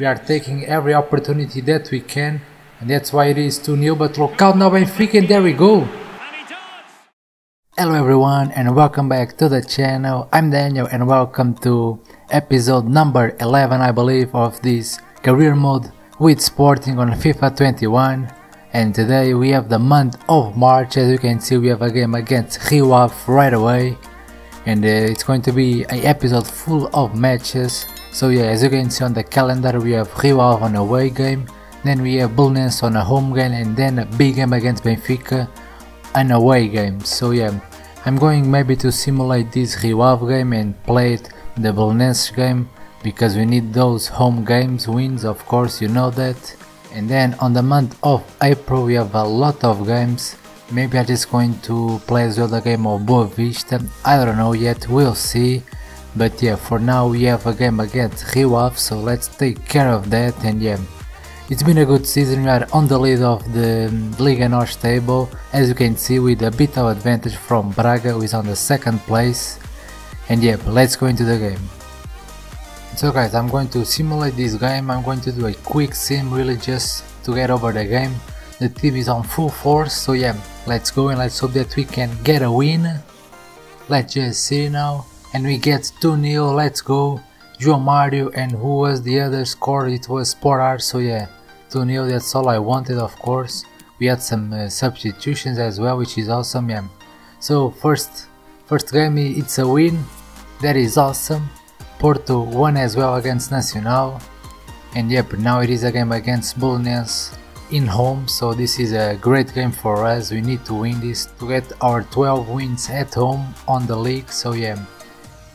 We are taking every opportunity that we can, and that's why it is 2 0. But look out now, Benfica, and there we go. Hello everyone and welcome back to the channel. I'm Daniel and welcome to episode number 11 I believe of this career mode with Sporting on FIFA 21 and today we have the month of March as you can see we have a game against Rio Ave right away and uh, it's going to be an episode full of matches so yeah as you can see on the calendar we have Rio on away game then we have Belenenses on a home game and then a big game against Benfica an away game. So yeah I'm going maybe to simulate this Rio game and play it the Belenenses game because we need those home games wins of course you know that. And then on the month of April we have a lot of games. Maybe I'm just going to play as well the game of Boavista. I don't know yet. We'll see but yeah for now we have a game against Rio Ave so let's take care of that and yeah it's been a good season, we are on the lead of the um, Liga NOS table, as you can see with a bit of advantage from Braga who is on the second place. And yeah, let's go into the game. So guys, I'm going to simulate this game, I'm going to do a quick sim really just to get over the game. The team is on full force, so yeah, let's go and let's hope that we can get a win. Let's just see now, and we get 2-0, let's go. João Mario and who was the other score, it was Sporar, so yeah, 2-0, that's all I wanted of course. We had some uh, substitutions as well, which is awesome, yeah. So first, first game, it's a win, that is awesome. Porto won as well against Nacional. And yep, now it is a game against Belenenses in home, so this is a great game for us. We need to win this to get our 12 wins at home on the league, so yeah.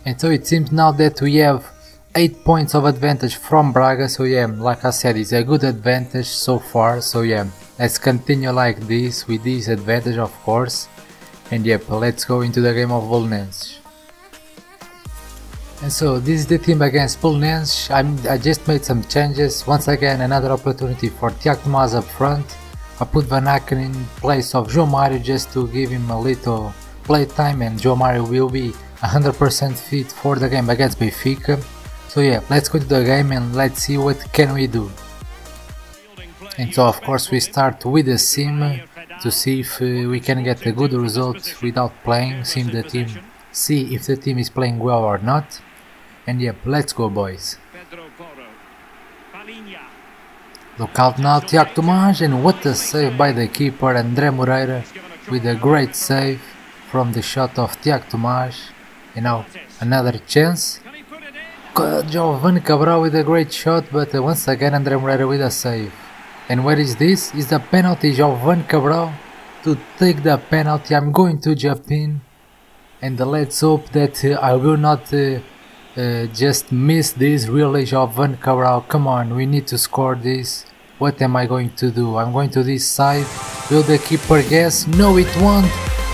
And so it seems now that we have 8 points of advantage from Braga, so yeah, like I said, it's a good advantage so far, so yeah, let's continue like this, with this advantage of course. And yep, let's go into the game of Belenenses. And so this is the team against Belenenses, I just made some changes, once again another opportunity for Tiago Tomás up front. I put Van Aken in place of João Mario just to give him a little playtime and João Mario will be 100% fit for the game against Benfica. So yeah, let's go to the game and let's see what can we do. And so of course we start with the sim to see if uh, we can get a good result without playing, sim the team, see if the team is playing well or not. And yep, let's go boys. Look out now Tiago Tomás and what a save by the keeper André Moreira with a great save from the shot of Tiago Tomás. You know, another chance. Jovane Cabral with a great shot, but uh, once again André Moreira with a save. And what is this? Is the penalty Jovane Cabral to take the penalty. I'm going to jump in and let's hope that uh, I will not uh, uh, just miss this really Jovane Cabral. Come on, we need to score this. What am I going to do? I'm going to this side. Will the keeper guess? No, it won't.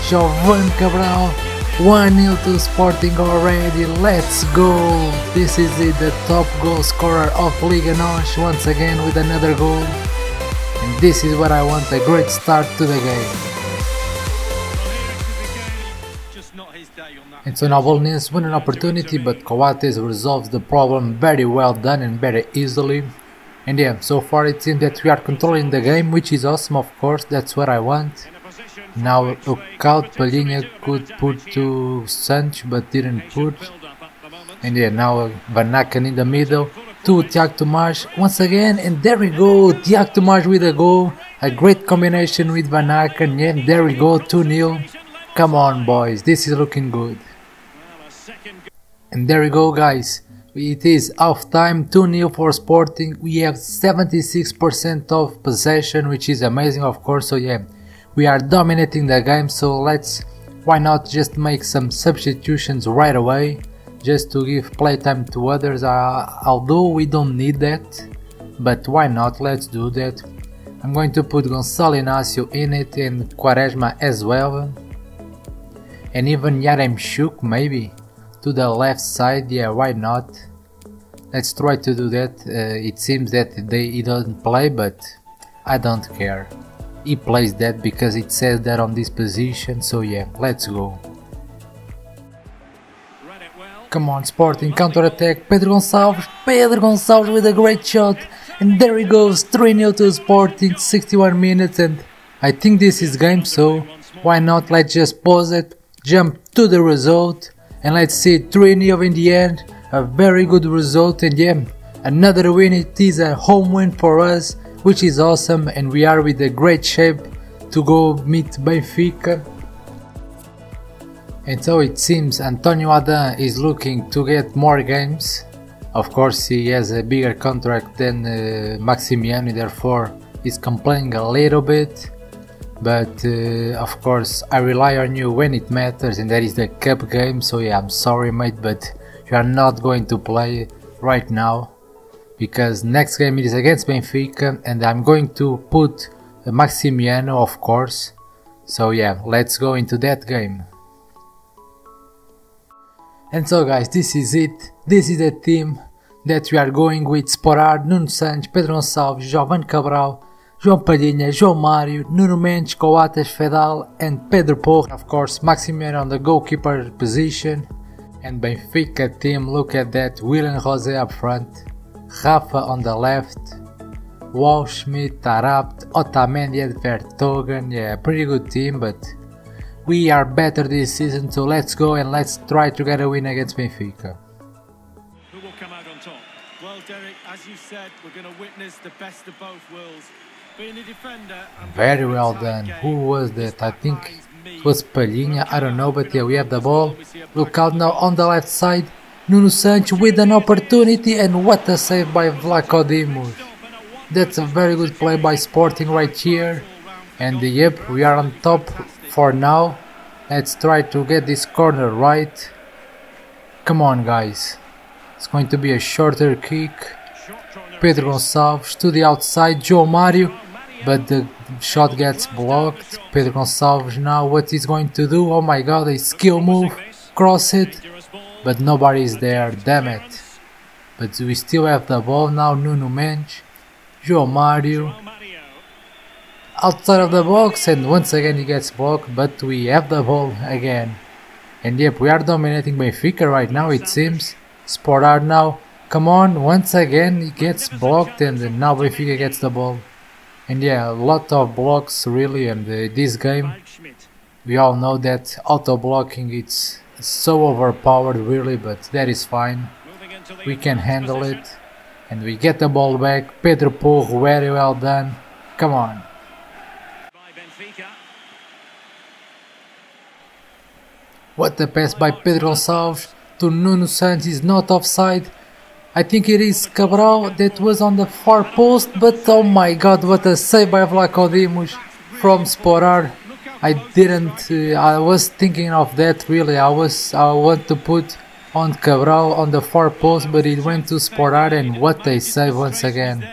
Jovane Cabral 1-0 to Sporting already, let's go! This is it, the top goal scorer of Liga NOS once again with another goal. And this is what I want, a great start to the game. So now Belenenses win an opportunity, but Coates resolves the problem very well done and very easily. And yeah, so far it seems that we are controlling the game, which is awesome of course, that's what I want. Now out Palhinha could put to Sancho but didn't put. And yeah, now uh, Van Aken in the middle to Tiago Tomás once again and there we go, Tiago Tomás with a goal. A great combination with Van Aken, yeah, there we go, 2-0. Come on boys, this is looking good. And there we go guys, it is half time, 2-0 for Sporting. We have 76% of possession which is amazing of course, so yeah we are dominating the game so let's why not just make some substitutions right away just to give playtime to others. Uh, although we don't need that but why not? Let's do that. I'm going to put Gonçalo Inácio in it and Quaresma as well. And even Yaremchuk maybe to the left side. Yeah why not? Let's try to do that. Uh, it seems that they he doesn't play but I don't care he plays that because it says that on this position so yeah let's go Come on, Sporting counter attack. Pedro Gonçalves. Pedro Gonçalves with a great shot. And there he goes, 3 0 to Sporting, 61 minutes. And I think this is game, so why not? Let's just pause it, jump to the result, and let's see 3 0 in the end. A very good result, and yeah, another win. It is a home win for us, which is awesome, and we are with a great shape to go meet Benfica and so it seems Antonio Adan is looking to get more games. Of course, he has a bigger contract than uh, Maximiano, therefore, he's complaining a little bit. But uh, of course, I rely on you when it matters, and that is the cup game. So, yeah, I'm sorry, mate, but you are not going to play right now because next game it is against Benfica, and I'm going to put Maximiano, of course. So, yeah, let's go into that game. And so guys, this is it. This is the team that we are going with Sporar, Nuno Santos, Pedro Gonçalves, Jovane Cabral, João Palhinha, João Mário, Nuno Mendes, Coates, Feddal and Pedro Porro. Of course, Maximiano on the goalkeeper position. And Benfica team, look at that, Willian Jose up front, Rafa on the left, Waldschmidt, Taarabt, Otamendi and Vertonghen. Yeah, pretty good team, but we are better this season, so let's go and let's try to get a win against Benfica. Who will come out on top? Well, Derek, as you said, we're going to witness the best of both worlds. Being a defender Very well done. Who was that? I think it was Palhinha. I don't know, but yeah, we have the ball. Look out now on the left side. Nuno Santos with an opportunity, and what a save by Vlachodimos. That's a very good play by Sporting right here. And yep, we are on top for now, let's try to get this corner right. Come on guys. It's going to be a shorter kick. Pedro Gonçalves to the outside, João Mário, but the shot gets blocked. Pedro Gonçalves now what he's going to do, oh my god, a skill move, cross it, but nobody is there, damn it. But we still have the ball now, Nuno Mendes, João Mário, outside of the box and once again he gets blocked but we have the ball again. And yep, we are dominating Benfica right now it seems. Sporar now, come on, once again he gets blocked and now Benfica gets the ball. And yeah, a lot of blocks really and uh, this game we all know that auto blocking it's so overpowered really but that is fine. We can handle it and we get the ball back. Pedro Porro very well done. Come on. What a pass by Pedro Gonçalves to Nuno Santos, not offside. I think it is Cabral that was on the far post, but oh my god, what a save by Vlachodimos from Sporar. I didn't, uh, I was thinking of that really, I was, I want to put on Cabral on the far post, but it went to Sporar and what they save once again.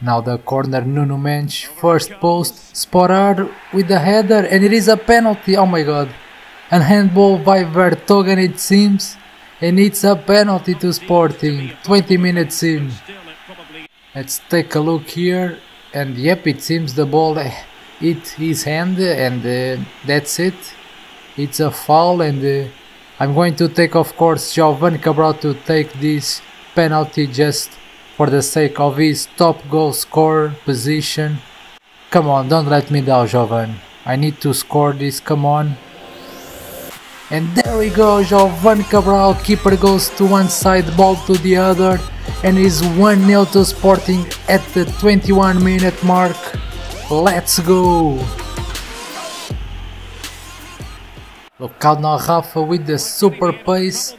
Now the corner Nuno Mendes, first post, Sporar with the header and it is a penalty, oh my god. And handball by Vertonghen it seems and it's a penalty to Sporting 20 minutes in. Let's take a look here and yep it seems the ball hit his hand and uh, that's it. It's a foul and uh, I'm going to take of course Jovane Cabral to take this penalty just for the sake of his top goal scorer position. Come on don't let me down Giovanni. I need to score this come on. And there we go, Jovane Cabral, keeper goes to one side, ball to the other, and is 1-0 to Sporting at the 21 minute mark. Let's go! Look out now Rafa with the super pace,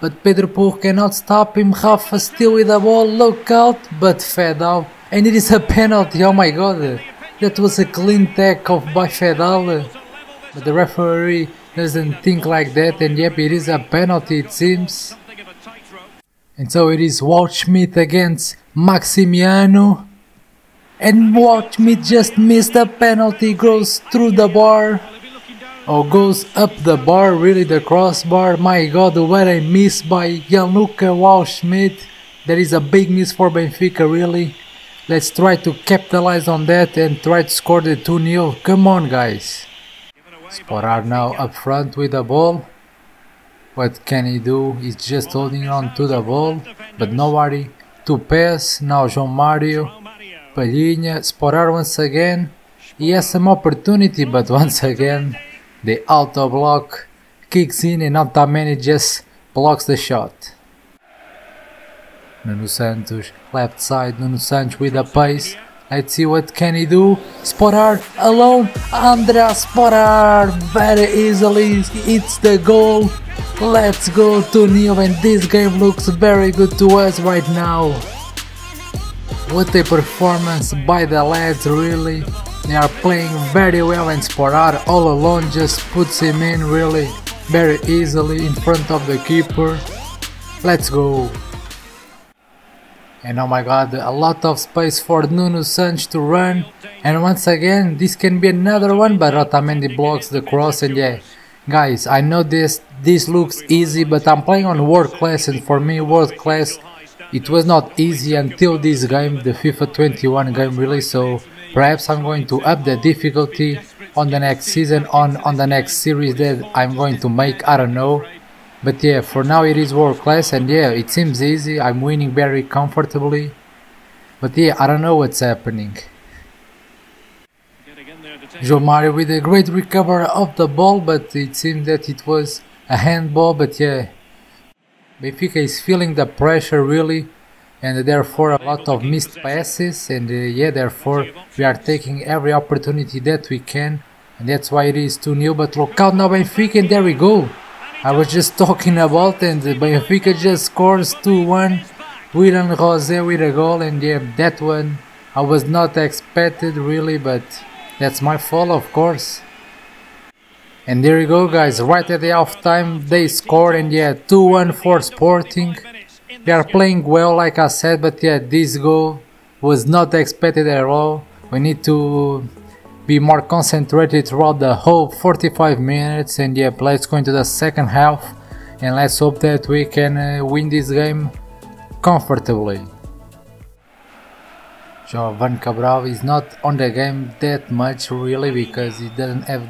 but Pedro Porro cannot stop him, Rafa still with the ball, look out, but Feddal, and it is a penalty, oh my god, that was a clean tackle by Feddal, but the referee doesn't think like that and yep it is a penalty it seems. And so it is Waldschmidt against Maximiano. And Waldschmidt just missed a penalty, goes through the bar. Or goes up the bar, really the crossbar. My god, what a miss by Gianluca Waldschmidt. That is a big miss for Benfica, really. Let's try to capitalize on that and try to score the 2-0. Come on, guys. Sporar now up front with the ball. What can he do? He's just holding on to the ball, but nobody to pass. Now João Mario, Palhinha, Sporar once again. He has some opportunity, but once again, the auto block kicks in and Otamendi just blocks the shot. Nuno Santos, left side, Nuno Santos with a pace. Let's see what can he do. Sporar alone. Andraž Sporar very easily hits the goal. Let's go to Neo and this game looks very good to us right now. What a performance by the lads really. They are playing very well and Sporar all alone just puts him in really very easily in front of the keeper. Let's go. And oh my god, a lot of space for Nuno Santos to run. And once again, this can be another one, but Otamendi blocks the cross and yeah. Guys, I know this this looks easy, but I'm playing on world class and for me world class it was not easy until this game, the FIFA 21 game really, so perhaps I'm going to up the difficulty on the next season, on, on the next series that I'm going to make, I don't know. But yeah, for now it is world class and yeah, it seems easy. I'm winning very comfortably. But yeah, I don't know what's happening. João Mario with a great recovery of the ball, but it seemed that it was a handball. But yeah, Benfica is feeling the pressure really, and therefore a lot of missed passes. And uh, yeah, therefore we are taking every opportunity that we can, and that's why it is 2 0. But look out now, Benfica, and there we go. I was just talking about and Benfica just scores 2-1 Willian Jose with a goal and yeah that one I was not expected really but that's my fault of course and there you go guys. Right at the half time they scored and yeah 2-1 for Sporting. They are playing well like I said but yeah this goal was not expected at all. We need to be more concentrated throughout the whole 45 minutes. And yeah let's go into the second half. And let's hope that we can uh, win this game comfortably. Jovan Cabral is not on the game that much really because he doesn't have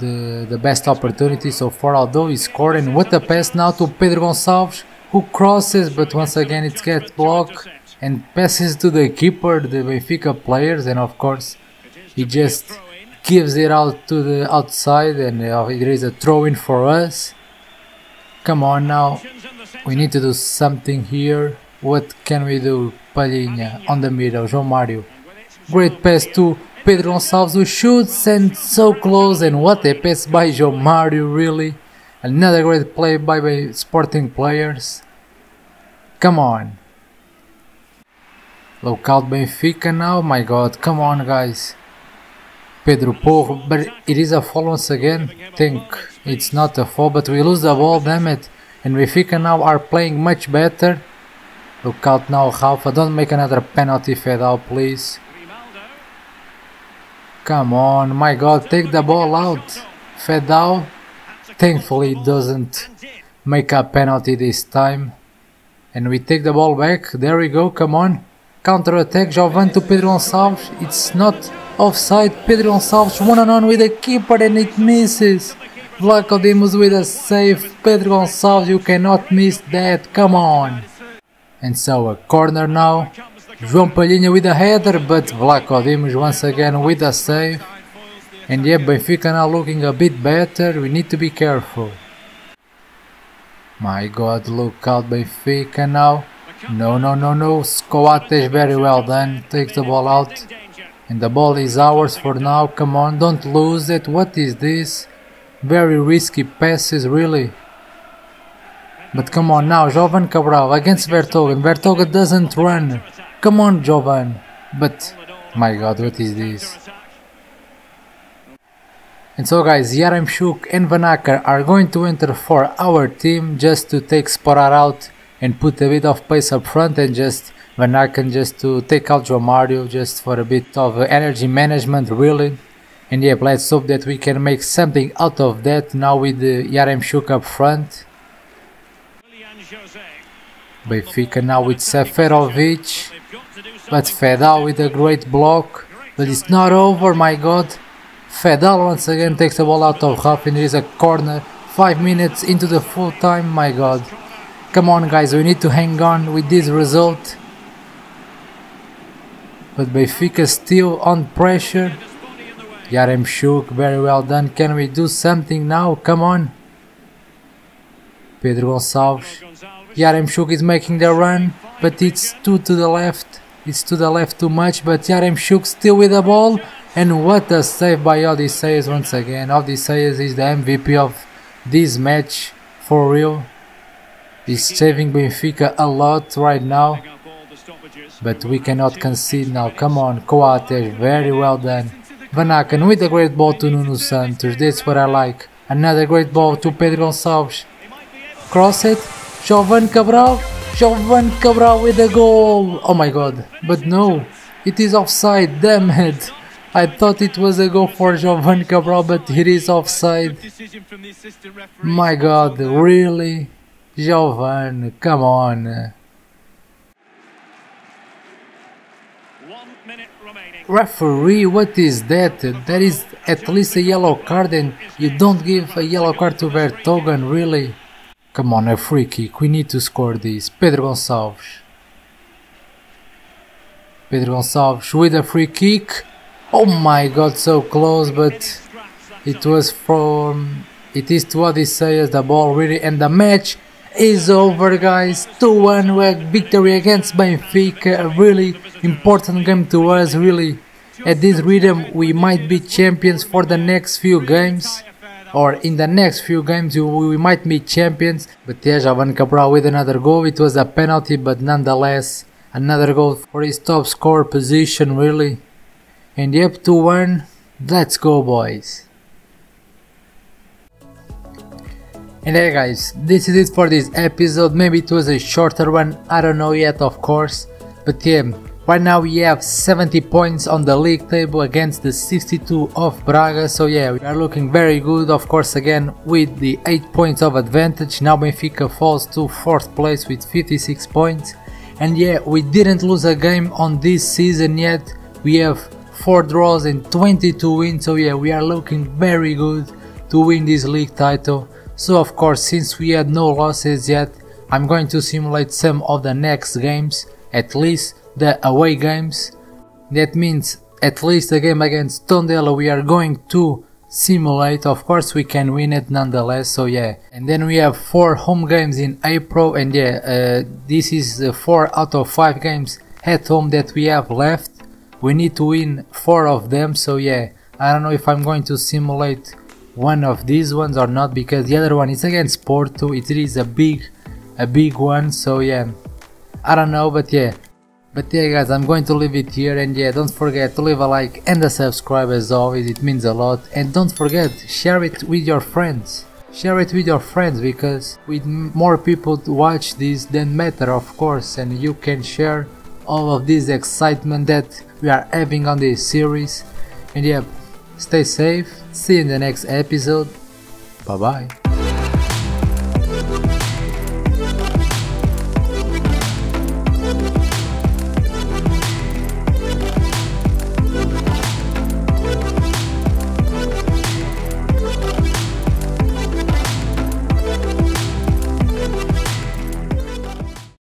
the, the best opportunity so far although he scored and what a pass now to Pedro Gonçalves who crosses but once again it gets blocked and passes to the keeper the Benfica players and of course he just gives it out to the outside and uh, there is a throw in for us. Come on now we need to do something here. What can we do Palhinha on the middle? João Mario great pass to Pedro Gonçalves who shoots and so close and what a pass by João Mario really another great play by, by sporting players come on look out Benfica now my god come on guys Pedro Porro, but it is a foul once again. Think it's not a foul, but we lose the ball, damn it. And Benfica now are playing much better. Look out now, Rafa. Don't make another penalty, Feddal, please. Come on, my god, take the ball out. Feddal, thankfully, doesn't make a penalty this time. And we take the ball back. There we go, come on. Counter attack, Jovan to Pedro Gonçalves. It's not Offside, Pedro Gonçalves one on one with the keeper and it misses. Vlachodimos with a save. Pedro Gonçalves, you cannot miss that, come on. And so a corner now. João Palhinha with a header, but Vlachodimos once again with a save. And yeah, Benfica now looking a bit better, we need to be careful. My god, look out Benfica now. No, no, no, no, Coates very well done, takes the ball out. And the ball is ours for now, come on, don't lose it, what is this? Very risky passes, really. But come on now, Jovan Cabral against Vertonghen, Vertonghen doesn't run. Come on, Jovan. But, my god, what is this? And so guys, Yaremchuk and Vanacker are going to enter for our team just to take Sporar out and put a bit of pace up front and just can just to take out João Mario just for a bit of energy management really and yeah let's hope that we can make something out of that now with uh, the Yaremchuk up front Benfica now with Seferovic but Feddal with a great block but it's not over my god Feddal once again takes the ball out of half and there is a corner 5 minutes into the full time, my god. Come on guys, we need to hang on with this result. But Benfica still on pressure. Yaremchuk, very well done. Can we do something now? Come on. Pedro Gonçalves. Yaremchuk is making the run, but it's too to the left. It's to the left too much, but Yaremchuk still with the ball. And what a save by Odysseas once again. Odysseas is the MVP of this match, for real. He's saving Benfica a lot right now. But we cannot concede now. Come on, Coates, very well done. Van Aken with a great ball to Nuno Santos. That's what I like. Another great ball to Pedro Gonçalves. Cross it. Jovane Cabral. Jovane Cabral with a goal. Oh my god. But no. It is offside. Damn it. I thought it was a goal for Jovane Cabral, but it is offside. My god, really? Jovan, come on. Referee, what is that? That is at least a yellow card and you don't give a yellow card to Vertonghen, really? Come on, a free kick, we need to score this. Pedro Gonçalves. Pedro Gonçalves with a free kick. Oh my god, so close, but it was from... It is to Odysseas, the ball really, and the match is over guys 2-1 victory against Benfica a really important game to us really at this rhythm we might be champions for the next few games or in the next few games we might meet champions but yeah Jovane Cabral with another goal. It was a penalty but nonetheless another goal for his top score position really. And yep 2-1 let's go boys. And hey guys, this is it for this episode, maybe it was a shorter one, I don't know yet of course, but yeah, right now we have 70 points on the league table against the 62 of Braga, so yeah, we are looking very good, of course again with the 8 points of advantage, now Benfica falls to 4th place with 56 points, and yeah, we didn't lose a game on this season yet, we have 4 draws and 22 wins, so yeah, we are looking very good to win this league title. So of course since we had no losses yet, I'm going to simulate some of the next games, at least the away games. That means at least the game against Tondela we are going to simulate, of course we can win it nonetheless, so yeah. And then we have 4 home games in April and yeah, uh, this is the 4 out of 5 games at home that we have left. We need to win 4 of them, so yeah. I don't know if I'm going to simulate one of these ones or not because the other one is against Porto it is a big a big one so yeah I don't know but yeah but yeah guys I'm going to leave it here and yeah don't forget to leave a like and a subscribe as always it means a lot and don't forget share it with your friends share it with your friends because with more people to watch this then matter of course and you can share all of this excitement that we are having on this series and yeah Stay safe, see you in the next episode. Bye bye.